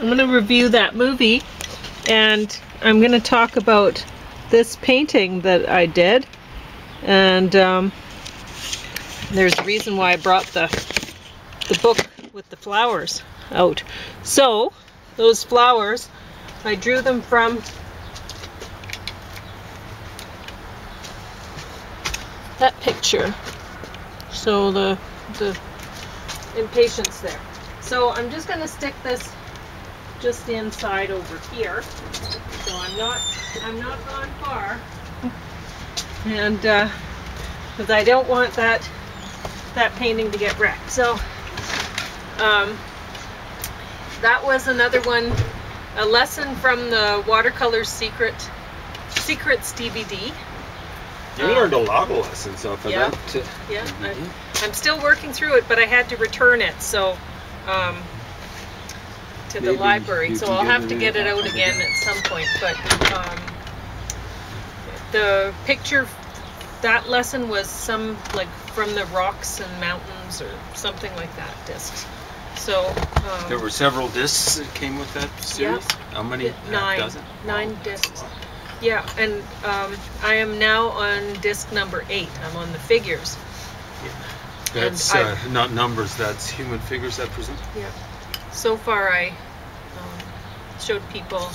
I'm going to review that movie and I'm going to talk about this painting that I did. And um, there's a reason why I brought the, the book with the flowers out. So, those flowers, I drew them from that picture. So the, the impatiens there. So I'm just going to stick this just inside over here. So I'm not, I'm not gone far. And, uh, because I don't want that, that painting to get wrecked. So, um, that was another one, a lesson from the Watercolor Secret, Secrets DVD. You learned a lot of lessons off of yeah. that. Yeah, I, I'm still working through it, but I had to return it, so, um, to the Maybe library, you so can I'll get have it to in get it out again at some point, but, um, the picture, that lesson was some, like, from the rocks and mountains or something like that, discs. So, um. There were several discs that came with that series. How many? Half Nine, dozen? nine discs. Yeah, and um, I am now on disc number eight. I'm on the figures. That's And uh, not numbers. That's human figures, I presume. Yeah. So far, I showed people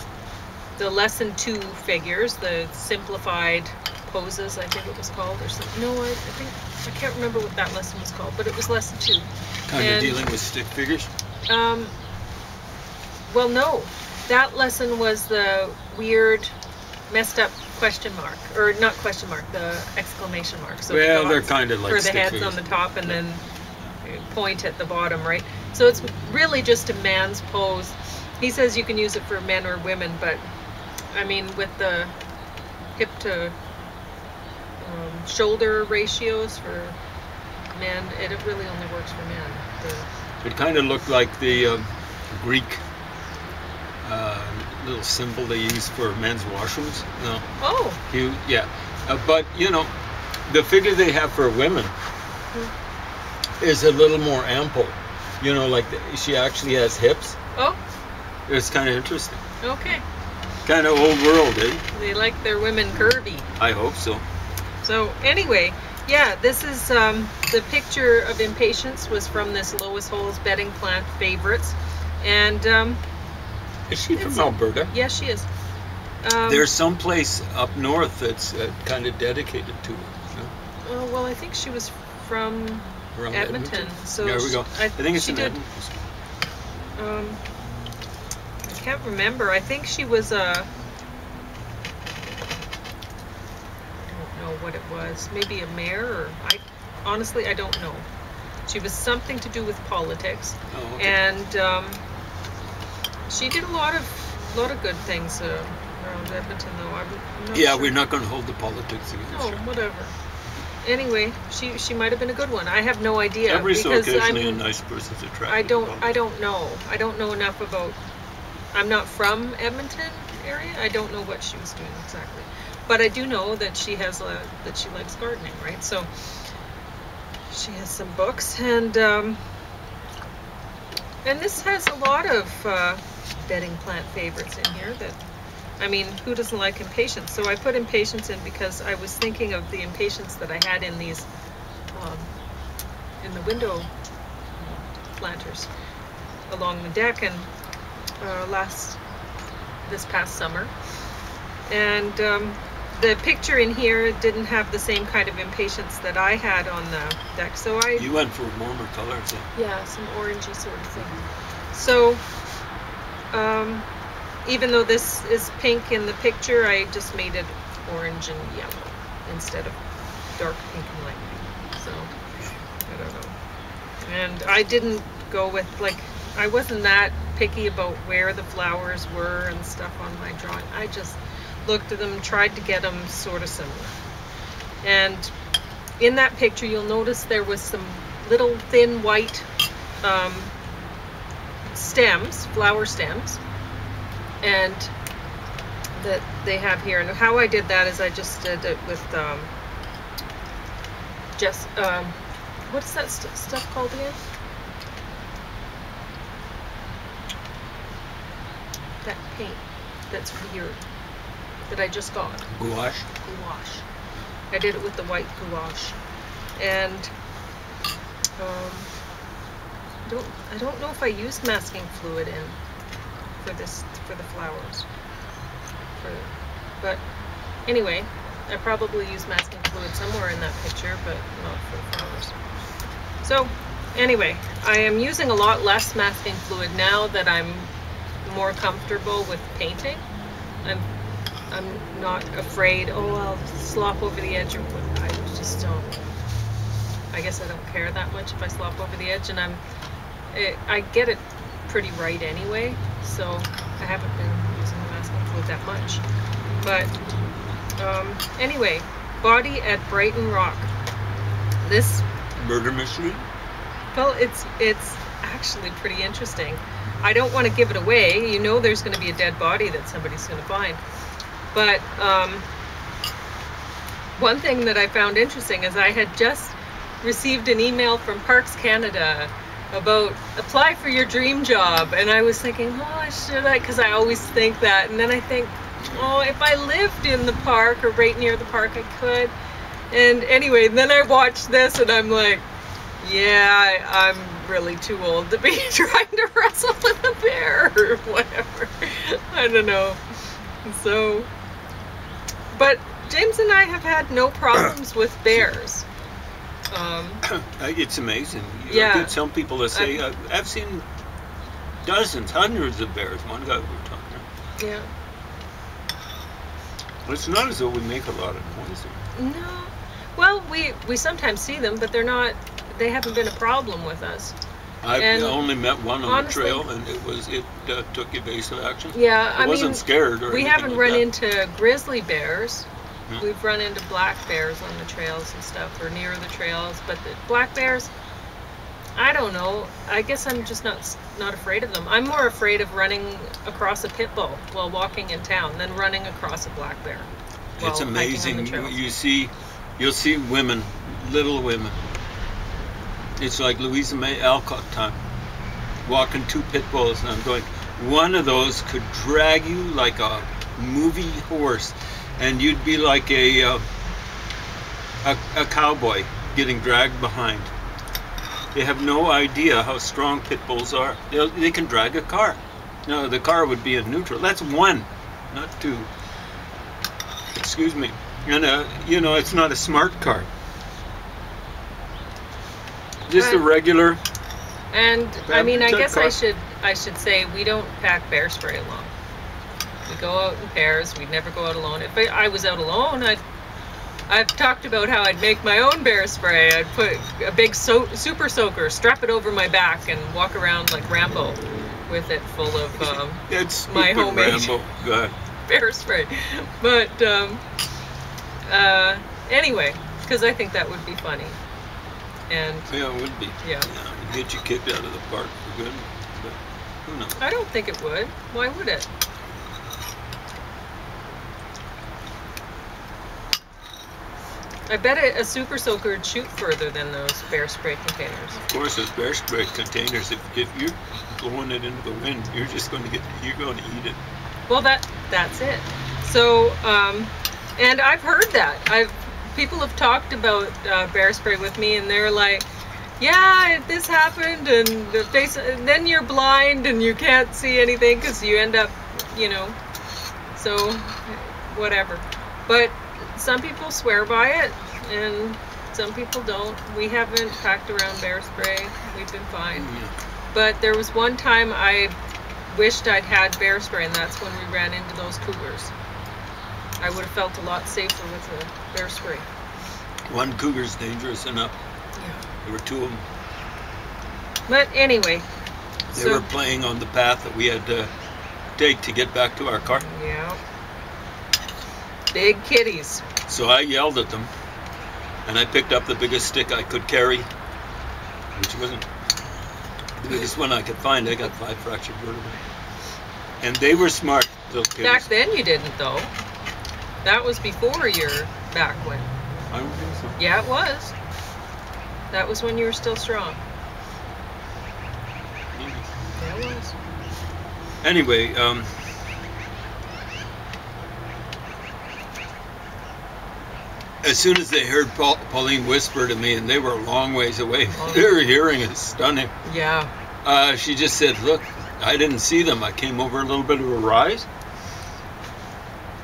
the lesson two figures, the simplified poses, I think it was called, or something. No, I, I think I can't remember what that lesson was called, but it was lesson two. Kind And- of dealing with stick figures. Um, well, no. That lesson was the weird, messed up question mark, or not question mark, the exclamation mark. So the well, they're kind of like for the heads figures. on the top and then point at the bottom, right? So it's really just a man's pose. He says you can use it for men or women, but I mean, with the hip to um, shoulder ratios for men, it really only works for men. The, It kind of looked like the um, Greek uh, little symbol they use for men's washrooms. No, oh, you, yeah. Uh, but you know, the figure they have for women is a little more ample. You know, like the, she actually has hips. oh, It's kind of interesting. okay. Kind of old world, eh? They like their women curvy. I hope so. So anyway, yeah, this is um, the picture of impatience was from this Lois Hole's bedding plant favorites, and um, Is she from Alberta? yes, she is. Um, There's some place up north that's uh, kind of dedicated to her. oh, well, I think she was from? Around Edmonton. So there we go. I, I think it's she in did. Edmonton. Um, can't remember. I think she was a. I don't know what it was. Maybe a mayor, or I honestly I don't know. She was something to do with politics, Oh, okay. and um, she did a lot of lot of good things uh, around Edmonton, though. I'm, yeah, sure. we're not going to hold the politics against No, her. whatever. Anyway, she she might have been a good one. I have no idea Every so because occasionally, I'm a nice person's attracted. I don't. I don't know. I don't know enough about. I'm not from Edmonton area. I don't know what she was doing exactly, but I do know that she has a that she likes gardening, right? So she has some books, and um, and this has a lot of uh, bedding plant favorites in here. That I mean, who doesn't like impatience? So I put impatience in because I was thinking of the impatience that I had in these um, in the window planters along the deck and uh, last this past summer. And um, the picture in here didn't have the same kind of impatience that I had on the deck so I You went for warmer colors. yeah some orangey sort of thing. So um, even though this is pink in the picture I just made it orange and yellow instead of dark pink and light. Pink so I don't know. And I didn't go with like I wasn't that picky about where the flowers were and stuff on my drawing. I just looked at them, tried to get them sort of similar. And in that picture, you'll notice there was some little thin white um, stems, flower stems, and that they have here. And how I did that is I just did it with um, just um, what's that st- stuff called again? Paint that's weird that I just got. Gouache. Gouache. I did it with the white gouache, and um, I don't I don't know if I used masking fluid in for this for the flowers. For, but anyway, I probably used masking fluid somewhere in that picture, but not for the flowers. So anyway, I am using a lot less masking fluid now that I'm more comfortable with painting. I'm I'm not afraid. Oh, I'll slop over the edge or what. I just don't. I guess I don't care that much if I slop over the edge, and I'm. It, I get it pretty right anyway, so I haven't been using the masking fluid that much. But um, anyway, body at Brighton Rock. This Murder mystery. well, it's it's actually pretty interesting. I don't want to give it away. You know, there's going to be a dead body that somebody's going to find. But um, one thing that I found interesting is I had just received an email from Parks Canada about apply for your dream job, and I was thinking, oh, should I? Because I always think that, and then I think, oh, if I lived in the park or right near the park, I could. And anyway, then I watched this, and I'm like, yeah, I, I'm really too old to be trying to wrestle with a bear or whatever. I don't know. So, but James and I have had no problems with bears. Um, it's amazing. You Yeah. get some people that say, I'm- uh, I've seen dozens, hundreds of bears. One guy we were talking to. yeah. It's not as though we make a lot of noise. No. Well, we we sometimes see them, but they're not. They haven't been a problem with us. I've And only met one on honestly- the trail, and it was it uh, took evasive action. Yeah, I I wasn't mean, scared or we haven't like run that. into grizzly bears. No. We've run into black bears on the trails and stuff, or near the trails. But the black bears, I don't know. I guess I'm just not not afraid of them. I'm more afraid of running across a pit bull while walking in town than running across a black bear. It's hiking on the amazing. You see, you'll see women, little women. It's like Louisa May Alcott time, walking two pit bulls, and I'm going. One of those could drag you like a movie horse, and you'd be like a uh, a, a cowboy getting dragged behind. They have no idea how strong pit bulls are. They'll, they can drag a car. No, the car would be in neutral. That's one, not two excuse me and uh, you know it's not a smart car just a regular And I mean, I guess I should I should say we don't pack bear spray along. We go out in pairs. We never go out alone. If I, I was out alone, I'd I've talked about how I'd make my own bear spray. I'd put a big so, super soaker, strap it over my back, and walk around like Rambo with it full of um, it's My homemade. Rambo. Go ahead. bear spray. But um, uh, anyway, because I think that would be funny. And yeah it would be Yeah. it'd get you kicked out of the park for good but who knows I don't think it would. Why would it? I bet a super soaker would shoot further than those bear spray containers. of course those bear spray containers if, if you're blowing it into the wind you're just going to get you're going to eat it Well, that that's it. So, um, and I've heard that. I've people have talked about uh, bear spray with me, and they're like, "Yeah, this happened," and the face. And then you're blind and you can't see anything because you end up, you know. So, whatever. But some people swear by it, and some people don't. We haven't packed around bear spray. We've been fine. But there was one time I wished I'd had bear spray, and that's when we ran into those cougars. I would have felt a lot safer with a bear spray. one cougar's dangerous enough Yeah. there were two of them But anyway, they so were playing on the path that we had to take to get back to our car yeah, big kitties. So I yelled at them, and I picked up the biggest stick I could carry, which wasn't the biggest one I could find. I got five fractured vertebrae. And they were smart, those kids. Back then you didn't though. That was before your back went. I don't think so. Yeah, it was. That was when you were still strong. Was. Anyway, um, as soon as they heard Paul, Pauline whisper to me, and they were a long ways away, oh. their hearing is stunning. Yeah. Uh, she just said, "Look, I didn't see them. I came over a little bit of a rise,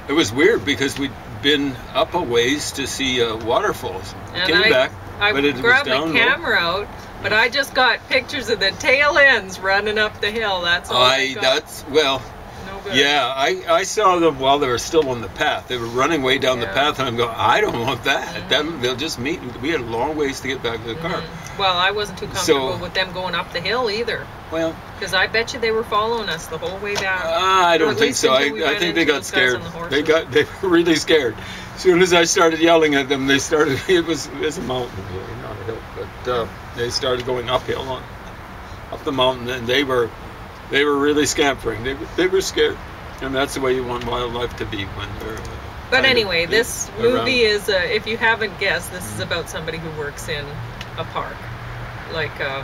it was weird because we'd been up a ways to see uh, waterfalls. And came I, back, I but it was grabbed down my low. camera out, but I just got pictures of the tail ends running up the hill. That's all I, I got. that's well, no good. yeah. I I saw them while they were still on the path. They were running way down the path, and I'm going. I don't want that. Mhm. That they'll just meet. We had a long ways to get back to the car. Mhm. Well, I wasn't too comfortable So- with them going up the hill either, Well, because I bet you they were following us the whole way down. I don't think so. I, I think they got scared. the. They got they were really scared. As soon as I started yelling at them, they started. It was it was a mountain, really, not a hill, but uh, they started going uphill on up the mountain, and they were they were really scampering. They were- they were scared, and that's the way you want wildlife to be when they're. Uh, But anyway, this around. movie is, uh, if you haven't guessed, this is about somebody who works in a park. Like, uh,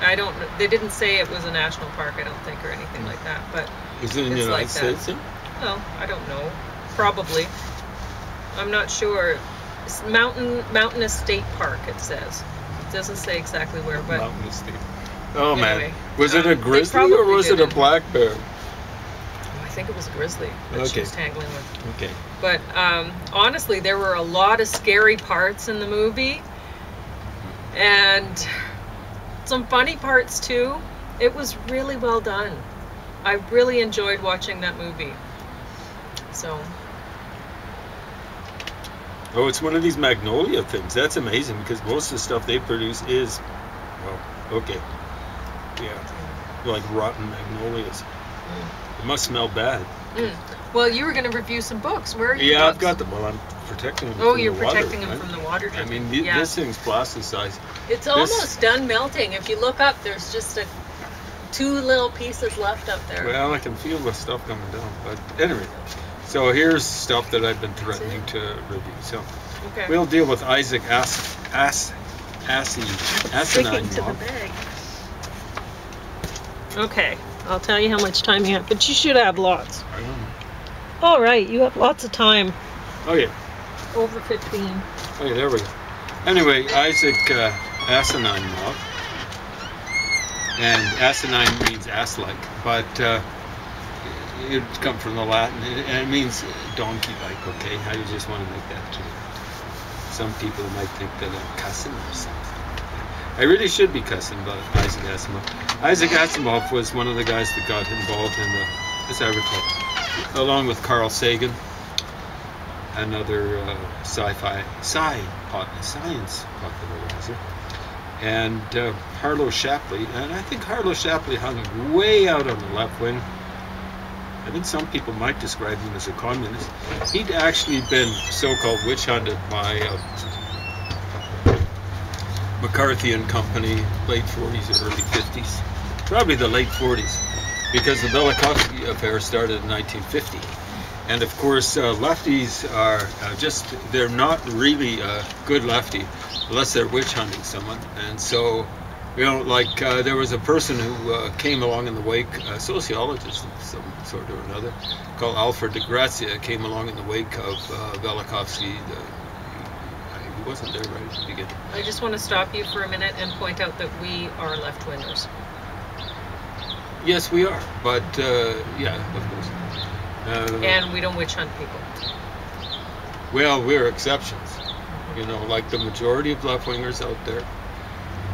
I don't, they didn't say it was a national park, I don't think, or anything like that. But, Is it in the United like. States? well, I don't know. Probably. I'm not sure. It's Mountain Mountain Estate Park, it says. It doesn't say exactly where, but Mountain Estate. Oh man, Anyway, was it um, a grizzly or was it a black bear? I think it was a grizzly that she Okay. was tangling with. Okay. But um, honestly, there were a lot of scary parts in the movie, and some funny parts too. It was really well done. I really enjoyed watching that movie. So Oh, it's one of these Magnolia things. That's amazing because most of the stuff they produce is, well, okay, yeah, like rotten magnolias. It must smell bad. Mm. Well, you were going to review some books. Where are your Yeah, I've got them. Well, I'm protecting them. Oh, from you're the water, protecting them right? from the water. I mean, th- yeah. this thing's plasticized. it's almost done melting. If you look up, there's just a two little pieces left up there. Well, I can feel the stuff coming down. But anyway, so here's stuff that I've been threatening to review. So okay. we'll deal with Isaac Ass Ass Assy Asinine to the bag. Okay, I'll tell you how much time you have, but you should have lots. I don't know. All right, you have lots of time. Oh yeah. Over 15. Okay, there we go. Anyway, Isaac uh, Asinine. And asinine means ass-like, but uh, it comes from the Latin, and it means donkey-like, okay? I just want to make that clear. Some people might think that I'm cussing or something. I really should be cussing about Isaac Asimov. Isaac Asimov was one of the guys that got involved in the, as I recall, along with Carl Sagan, another uh, sci-fi sci science popularizer, and uh, Harlow Shapley. And I think Harlow Shapley hung way out on the left wing. I think some people might describe him as a communist. He'd actually been so-called witch hunted by uh, McCarthy and Company, late 40s or early 50s, probably the late 40s, because the Velikovsky affair started in 1950. And of course, uh, lefties are uh, just, they're not really a good lefty unless they're witch hunting someone. And so, you know, like uh, there was a person who uh, came along in the wake, a sociologist of some sort or another, called Alfred de Grazia, came along in the wake of uh, Velikovsky. The, he wasn't there right at the beginning. I just want to stop you for a minute and point out that we are left wingers. Yes, we are. But, uh, yeah, of course. Uh, And we don't witch hunt people. Well, we're exceptions. You know, like the majority of left wingers out there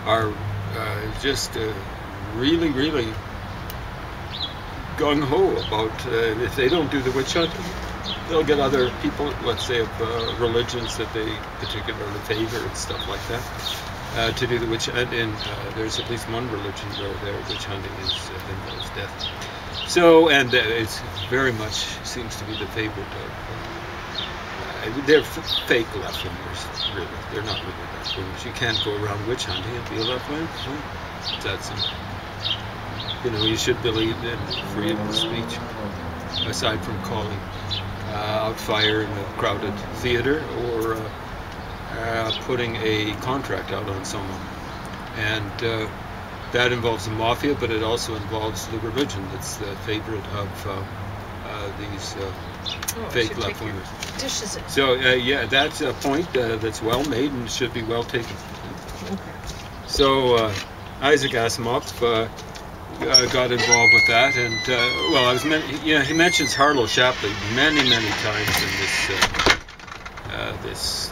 are uh, just uh, really, really gung ho about uh, if they don't do the witch hunting, they'll get other people, let's say, of uh, religions that they particularly favor and stuff like that, uh, to do the witch hunt. And uh, there's at least one religion where their witch hunting is uh, involves death. So, and uh, it's very much seems to be the favorite of. Uh, they're fake left wingers, really. They're not really left wingers. You can't go around witch hunting and be a left winger. Well, it's that. You know, you should believe in freedom of speech, aside from calling uh, out fire in a crowded theater or uh, uh, putting a contract out on someone. And uh, that involves the mafia, but it also involves the religion that's the favorite of uh, uh, these uh, Oh, fake should left take your wingers. Dishes. So uh, yeah, that's a point uh, that's well made and should be well taken. Okay. So uh, Isaac Asimov uh, uh, got involved with that, and uh, well, I was men- yeah, he mentions Harlow Shapley many, many times in this uh, uh, this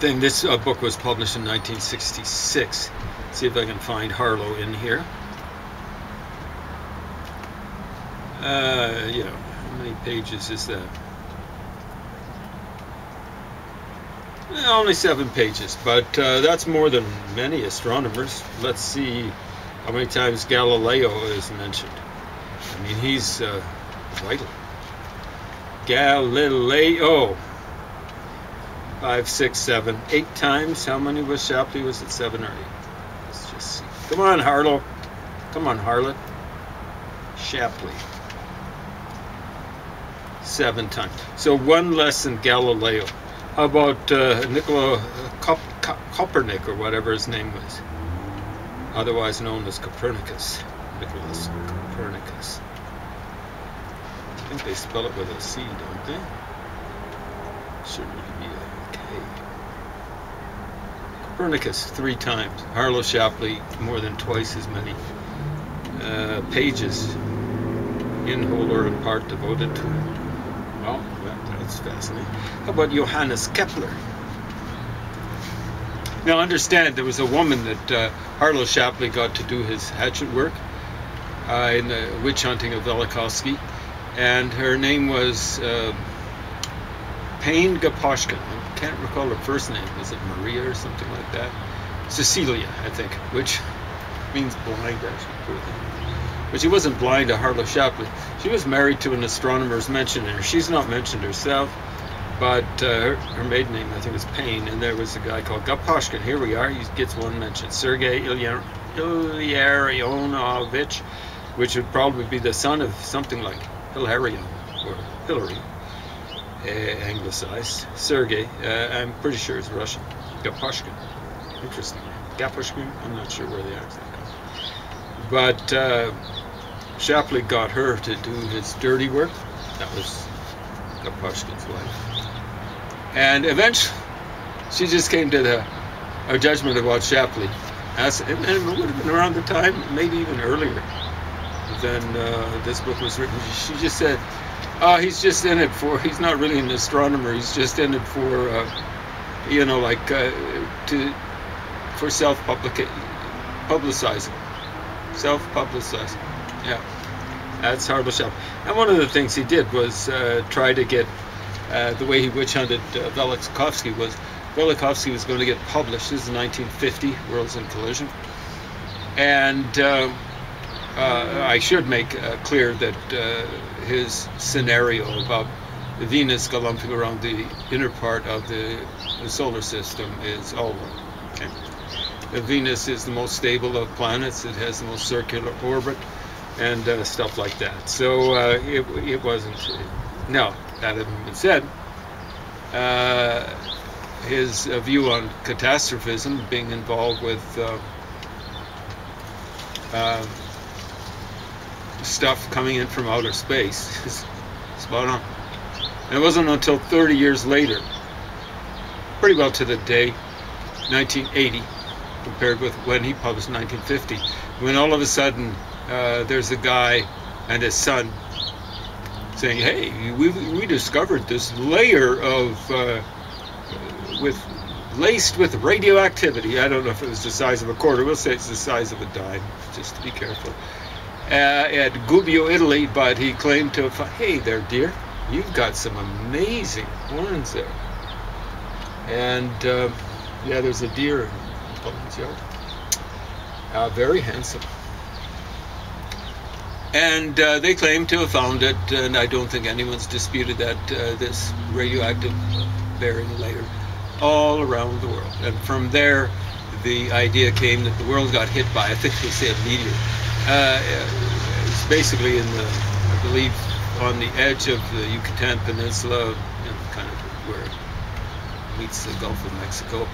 thing. This uh, book was published in 1966. See if I can find Harlow in here. Uh, you know, how many pages is that? Eh, Only seven pages, but uh, that's more than many astronomers. Let's see how many times Galileo is mentioned. I mean, he's uh, vital. Galileo. Five, six, seven, eight times. How many was Shapley? Was it seven or eight? Let's just see. Come on, Harlow. Come on, Harlot. Shapley. Seven times. So one less than Galileo. How about uh, Nikola Kop- Kop- Copernic or whatever his name was, otherwise known as Copernicus, Nicholas Copernicus. I think they spell it with a C, don't they? Really be K. Copernicus three times. Harlow Shapley more than twice as many uh, pages, in whole or in part, devoted to it. Well, that, that's fascinating. How about Johannes Kepler? Now, understand there was a woman that uh, Harlow Shapley got to do his hatchet work uh, in the witch hunting of Velikovsky, and her name was uh, Payne Gaposchkin. I can't recall her first name. Is it Maria or something like that? Cecilia, I think, which means blind, actually. But she wasn't blind to Harlow Shapley. She was married to an astronomer's mentioner. She's not mentioned herself, but uh, her, her maiden name, I think, was Payne, and there was a guy called Gaposchkin. Here we are. He gets one mention. Sergei Ilyar- Illarionovich, which would probably be the son of something like Hilarion or Hillary, uh, anglicized. Sergei, uh, I'm pretty sure it's Russian. Gaposchkin. Interesting. Gaposchkin, I'm not sure where the accent comes. But uh, Shapley got her to do his dirty work. That was Gaposchkin's wife. And eventually, she just came to the a judgment about Shapley. And it would have been around the time, maybe even earlier, than uh, this book was written. She just said, "Oh, he's just in it for. He's not really an astronomer. He's just in it for, uh, you know, like uh, to for self publicizing, self publicizing. Yeah, that's Shapley. And one of the things he did was uh, try to get uh, the way he witch hunted uh, Velikovsky was Velikovsky was going to get published. This is 1950, Worlds in Collision, and. Uh, uh, I should make uh, clear that uh, his scenario about Venus galumphing around the inner part of the, solar system is wrong. Okay? Uh, Venus is the most stable of planets. It has the most circular orbit and uh, stuff like that. So uh, it, it wasn't. No, that having been said, uh, his uh, view on catastrophism being involved with uh, uh, stuff coming in from outer space spot on. And it wasn't until 30 years later, pretty well to the day, 1980, compared with when he published 1950, when all of a sudden uh, there's a guy and his son saying, "Hey, we we discovered this layer of uh, with laced with radioactivity. I don't know if it was the size of a quarter. We'll say it's the size of a dime, just to be careful." Uh, at Gubbio, Italy, but he claimed to have, found, hey there, dear, you've got some amazing horns there. And uh, yeah, there's a deer in Pullman's yard. Uh, very handsome. And uh, they claim to have found it, and I don't think anyone's disputed that, uh, this radioactive bearing layer all around the world. And from there, the idea came that the world got hit by, I think they say a meteor. Uh, it's basically in the, I believe, on the edge of the Yucatan Peninsula, you know, kind of where it meets the Gulf of Mexico.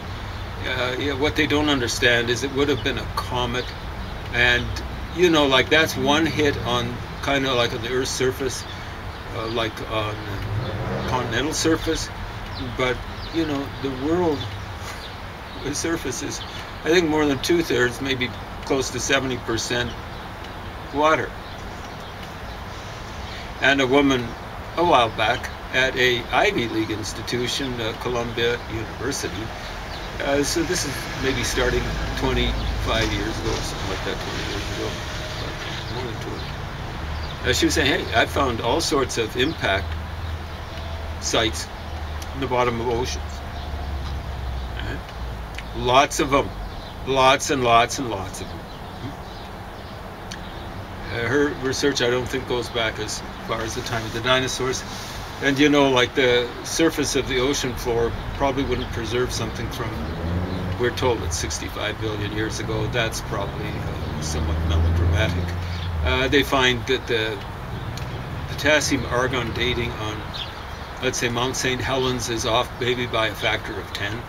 Uh, yeah, what they don't understand is it would have been a comet, and you know, like that's one hit on kind of like on the Earth's surface, uh, like on the continental surface. But you know, the world, surface is, I think, more than two thirds, maybe close to seventy percent water. And a woman a while back at a Ivy League institution, uh, Columbia University. Uh, so this is maybe starting 25 years ago, something like that, 20 years ago, more than 20. Uh, she was saying, hey, I found all sorts of impact sites in the bottom of oceans. Right? Lots of them. Lots and lots and lots of them. Her research, I don't think, goes back as far as the time of the dinosaurs. And you know, like the surface of the ocean floor probably wouldn't preserve something from, we're told it's 65 billion years ago. That's probably uh, somewhat melodramatic. Uh, they find that the potassium argon dating on, let's say, Mount St. Helens is off maybe by a factor of 10.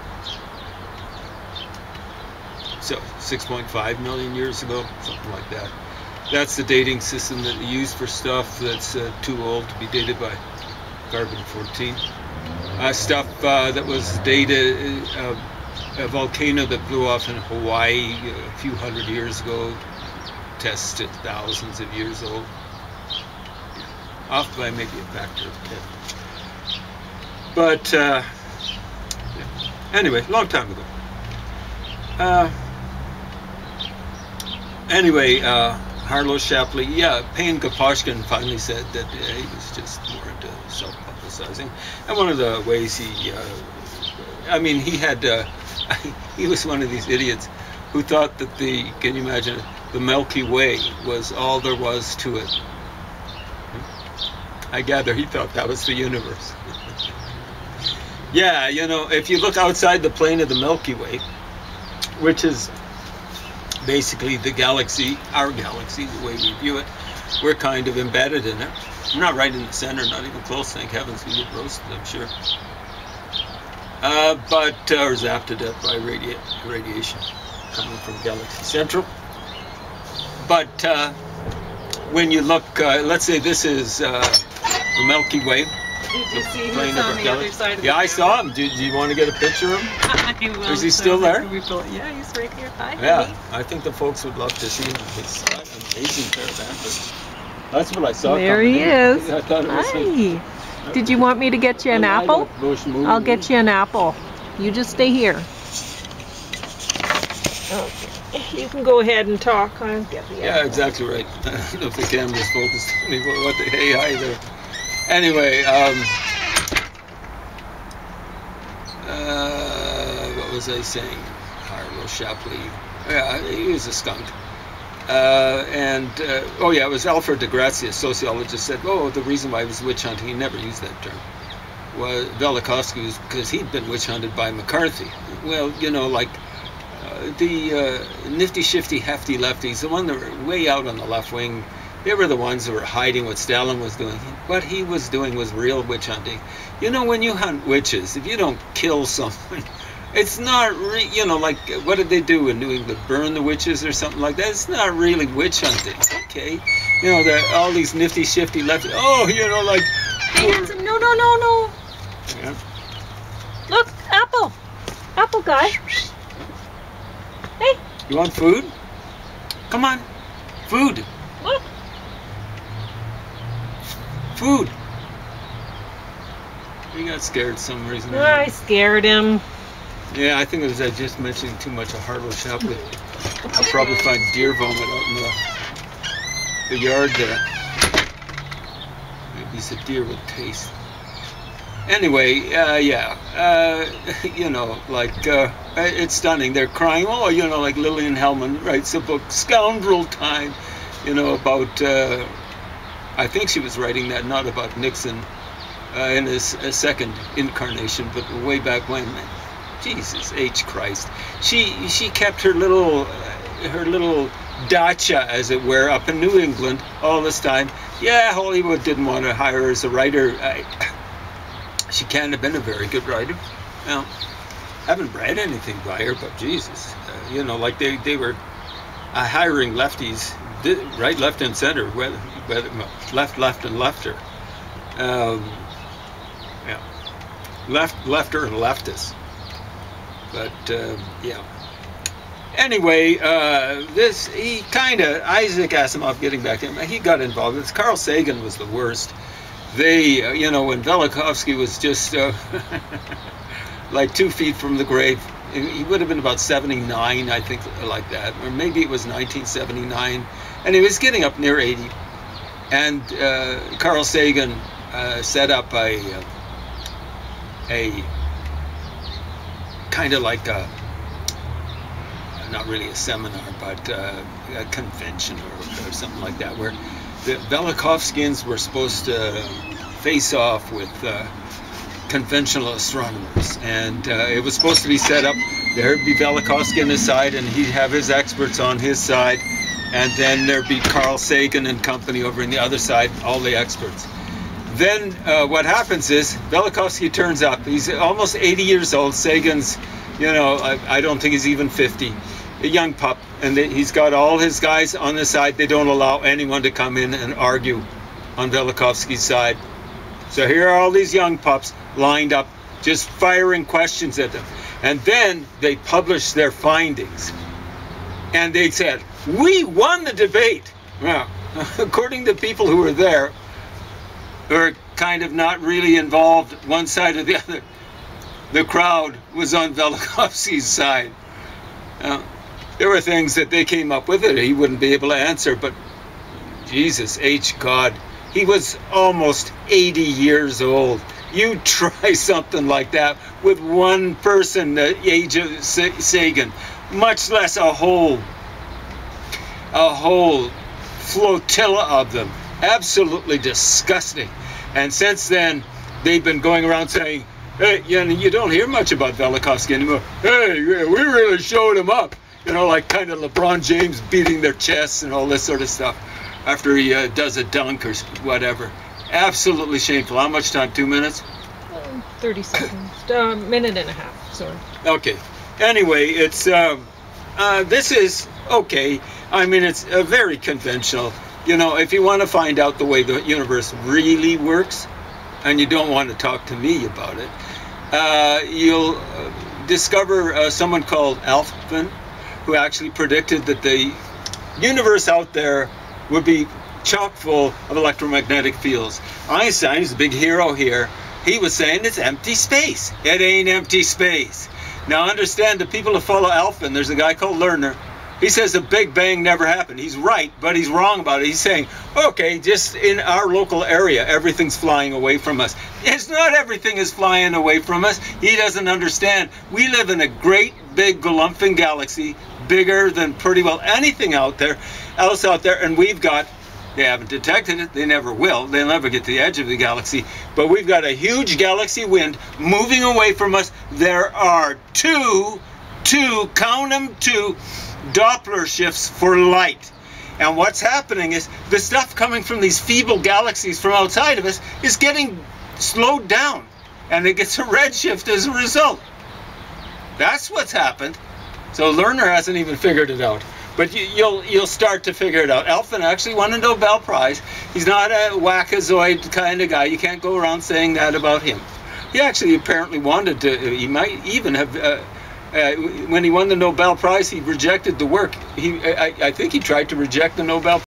So 6.5 million years ago, something like that. That's the dating system that they use for stuff that's uh, too old to be dated by carbon 14. Uh, stuff uh, that was dated, uh, a volcano that blew off in Hawaii a few hundred years ago, tested thousands of years old. Off by maybe a factor of 10. But, uh, anyway, long time ago. Uh, anyway, uh, Harlow Shapley, yeah, Payne Gaposchkin finally said that uh, he was just more into self-publicizing. And one of the ways he, uh, I mean, he had, uh, he was one of these idiots who thought that the, can you imagine, the Milky Way was all there was to it. I gather he thought that was the universe. yeah, you know, if you look outside the plane of the Milky Way, which is basically the galaxy, our galaxy, the way we view it, we're kind of embedded in it. We're not right in the center, not even close, thank heavens, we get roasted, I'm sure. Uh, but, uh, or zapped to death by radi radiation coming from galaxy central. But uh, when you look, uh, let's say this is uh, the Milky Way. Did you see who's on the other side of Yeah, the I saw him. Do, do you want to get a picture of him? I will, Is he still there? Yeah, he's right here. Hi, Yeah, honey. I think the folks would love to see him. He's an amazing pair of antlers. That's what I saw. There he in. is. I thought it was him. Hi. Did you want me to get you an apple? I'll get you an apple. You just stay here. Okay. You can go ahead and talk. I'll get the Yeah, apple. exactly right. I don't know if the camera's focused on me, but what the hey, hi there. Anyway, um, uh, what was I saying? Harlow Shapley. Yeah, he was a skunk. Uh, and, uh, oh yeah, it was Alfred de Grazia, sociologist, said, oh, the reason why he was witch hunting, he never used that term, was Velikovsky was because he'd been witch hunted by McCarthy. Well, you know, like uh, the uh, nifty, shifty, hefty lefties, the one that were way out on the left wing, they were the ones who were hiding what Stalin was doing. What he was doing was real witch hunting. You know, when you hunt witches, if you don't kill someone, it's not, re- you know, like what did they do in New England? Burn the witches or something like that? It's not really witch hunting, okay? You know, the, all these nifty, shifty left. oh, you know, like. No, no, no, no. yeah. Look, apple. Apple guy. Hey, you want food? Come on, food. look. Food. He got scared some reason. I scared him. Yeah, I think it was I just mentioning too much of Harlow Shapley. I'll probably find deer vomit out in the, the yard there. Maybe it's a deer with taste. Anyway, uh, yeah, uh, you know, like, uh, it's stunning. They're crying, oh, you know, like Lillian Hellman writes a book, Scoundrel Time, you know, about, uh, I think she was writing that not about Nixon uh, in his uh, second incarnation, but way back when. Jesus H Christ, she she kept her little uh, her little dacha, as it were, up in New England all this time. Yeah, Hollywood didn't want to hire her as a writer. I, she can't have been a very good writer. Well, haven't read anything by her, but Jesus, uh, you know, like they they were uh, hiring lefties right, left, and center, whether, whether left, left, and lefter. Um, yeah, left, lefter, and leftist. But um, yeah. Anyway, uh, this he kind of Isaac Asimov. Getting back to him, he got involved. It's Carl Sagan was the worst. They, uh, you know, when Velikovsky was just uh, like two feet from the grave, he would have been about 79, I think, like that, or maybe it was 1979, and he was getting up near 80. And uh, Carl Sagan uh, set up a a kind of like a not really a seminar, but uh, a convention or, or, something like that, where the Velikovskians were supposed to face off with uh, conventional astronomers, and uh, it was supposed to be set up. There'd be Velikovsky on his side, and he'd have his experts on his side, and then there'd be Carl Sagan and company over in the other side, all the experts. Then uh, what happens is Velikovsky turns up. He's almost 80 years old. Sagan's, you know, I, I don't think he's even 50 a young pup, and they, he's got all his guys on the side. They don't allow anyone to come in and argue on Velikovsky's side. So here are all these young pups lined up, just firing questions at them. And then they published their findings. And they said, We won the debate. Well, according to people who were there, who are kind of not really involved one side or the other, the crowd was on Velikovsky's side. Uh, there were things that they came up with that he wouldn't be able to answer, but Jesus H. God, he was almost 80 years old. You try something like that with one person the age of Sagan, much less a whole, a whole flotilla of them. Absolutely disgusting. And since then, they've been going around saying, hey, you, know, you don't hear much about Velikovsky anymore. Hey, we really showed him up you know, like kind of LeBron James beating their chests and all this sort of stuff after he uh, does a dunk or whatever. Absolutely shameful. How much time? Two minutes? Um, 30 seconds. A uh, minute and a half, sorry. Okay. Anyway, it's, uh, uh, this is okay. I mean, it's uh, very conventional. You know, if you want to find out the way the universe really works, and you don't want to talk to me about it, uh, you'll discover someone called Alfvén who actually predicted that the universe out there would be chock full of electromagnetic fields. Einstein is a big hero here. He was saying it's empty space. It ain't empty space. Now understand the people who follow Alfvén, there's a guy called Lerner. He says the Big Bang never happened. He's right, but he's wrong about it. He's saying, okay, just in our local area, everything's flying away from us. It's not everything is flying away from us. He doesn't understand. We live in a great big galumphing galaxy bigger than pretty well anything out there, else out there, and we've got they haven't detected it. They never will. They'll never get to the edge of the galaxy. But we've got a huge galaxy wind moving away from us. There are two, two, count them, two Doppler shifts for light. And what's happening is the stuff coming from these feeble galaxies from outside of us is getting slowed down. And it gets a redshift as a result. That's what's happened. So Lerner hasn't even figured it out. But you, will you'll start to figure it out. Alfvén actually won a Nobel Prize. He's not a wackazoid kind of guy. You can't go around saying that about him. He actually apparently wanted to. He might even have. Uh, uh, when he won the Nobel Prize, he rejected the work. He, I, I think he tried to reject the Nobel